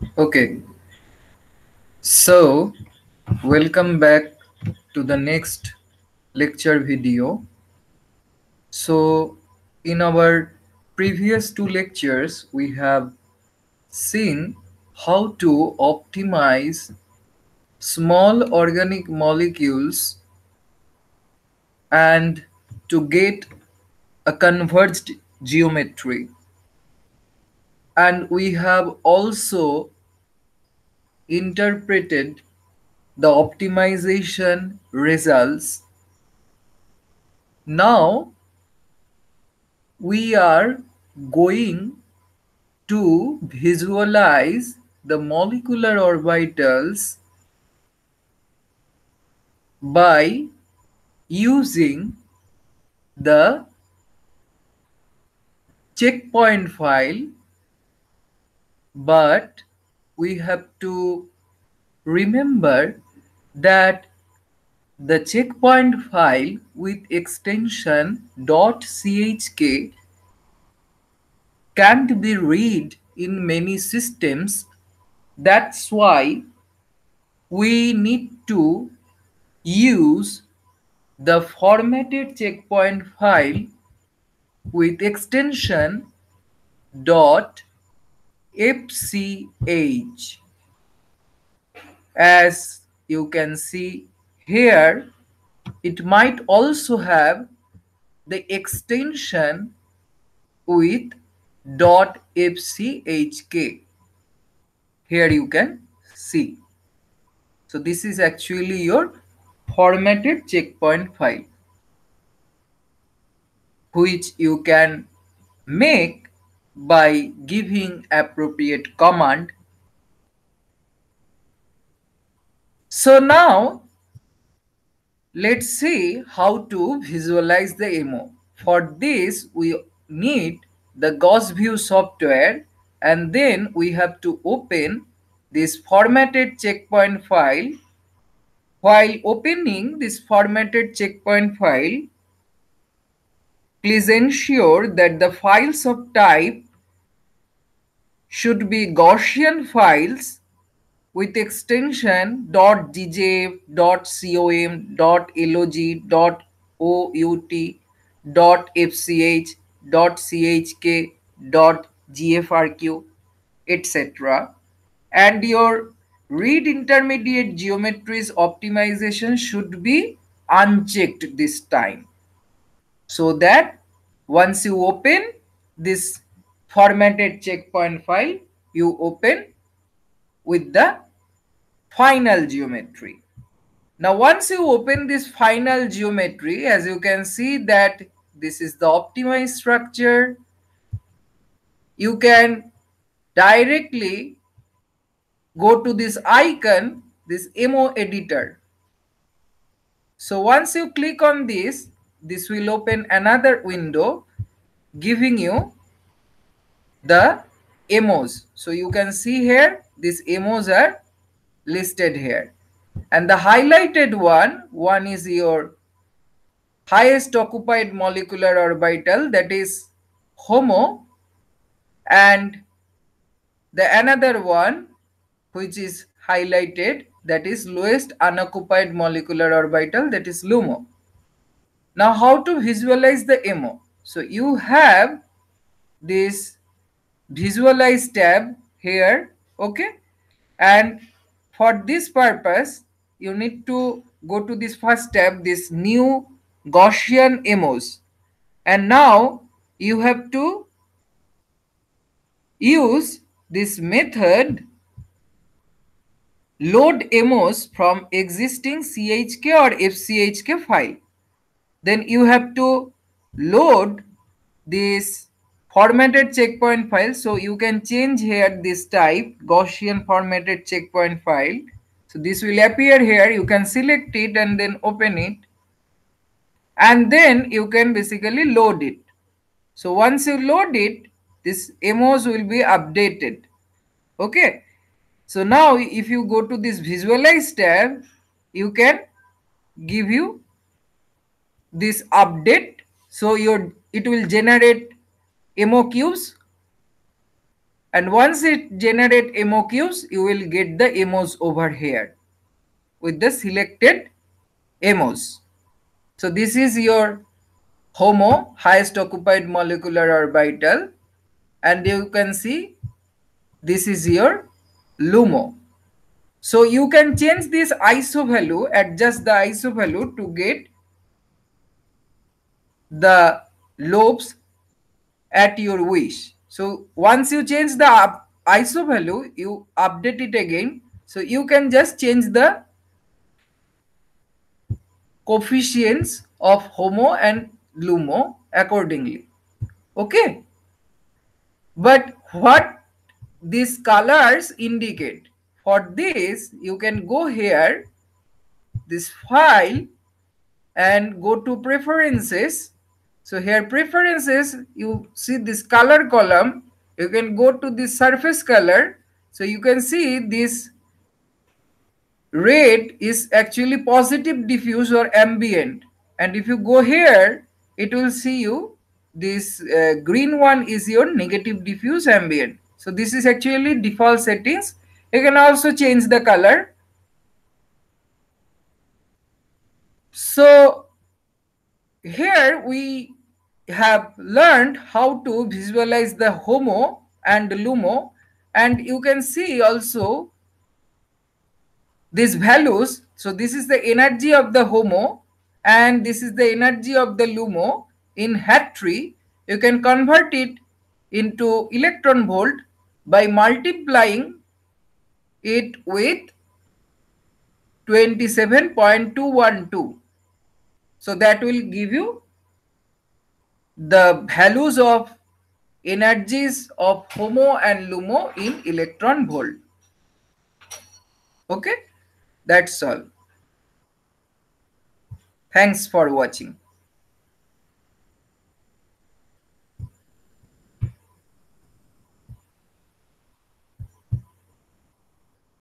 Okay, so welcome back to the next lecture video. So, in our previous two lectures, we have seen how to optimize small organic molecules and to get a converged geometry. And we have also interpreted the optimization results. Now we are going to visualize the molecular orbitals by using the checkpoint file but we have to remember that the checkpoint file with extension .chk can't be read in many systems. That's why we need to use the formatted checkpoint file with extension dot fch as you can see here it might also have the extension with dot fchk here you can see. So this is actually your formatted checkpoint file which you can make by giving appropriate command. So now let's see how to visualize the MO. For this we need the GaussView software and then we have to open this formatted checkpoint file. While opening this formatted checkpoint file, please ensure that the files of type should be Gaussian files with extension .gjf, .com, .log, .out, .fch, .chk, .gfrq, etc. And your read intermediate geometries optimization should be unchecked this time. So that once you open this formatted checkpoint file you open with the final geometry. Now once you open this final geometry as you can see that this is the optimized structure you can directly go to this icon this mo editor so once you click on this this will open another window giving you the MOs. So you can see here, these MOs are listed here. And the highlighted one, one is your highest occupied molecular orbital, that is HOMO. And the another one, which is highlighted, that is lowest unoccupied molecular orbital, that is LUMO. Now, how to visualize the MO? So you have this visualize tab here okay? And for this purpose you need to go to this first tab this new Gaussian MOs. And now you have to use this method load MOs from existing CHK or FCHK file. Then you have to load this formatted checkpoint file. So you can change here this type Gaussian formatted checkpoint file. So this will appear here. You can select it and then open it. And then you can basically load it. So once you load it this MOs will be updated. Okay? So now if you go to this visualize tab you can give you this update. So your it will generate MO cubes and once it generate MOQs you will get the MOs over here with the selected MOs. So this is your HOMO highest occupied molecular orbital and you can see this is your LUMO. So you can change this ISO value, adjust the ISO value to get the lobes at your wish. So once you change the ISO value, you update it again. So you can just change the coefficients of HOMO and LUMO accordingly. Okay. But what these colors indicate? For this, you can go here, this file and go to preferences so here preferences, you see this color column, you can go to the surface color. So you can see this red is actually positive diffuse or ambient. And if you go here, it will see you this uh, green one is your negative diffuse ambient. So this is actually default settings. You can also change the color. So here we have learned how to visualize the HOMO and LUMO and you can see also these values. So this is the energy of the HOMO and this is the energy of the LUMO in Hartree. You can convert it into electron volt by multiplying it with 27.212. So that will give you the values of energies of HOMO and LUMO in electron volt. Okay, that's all. Thanks for watching.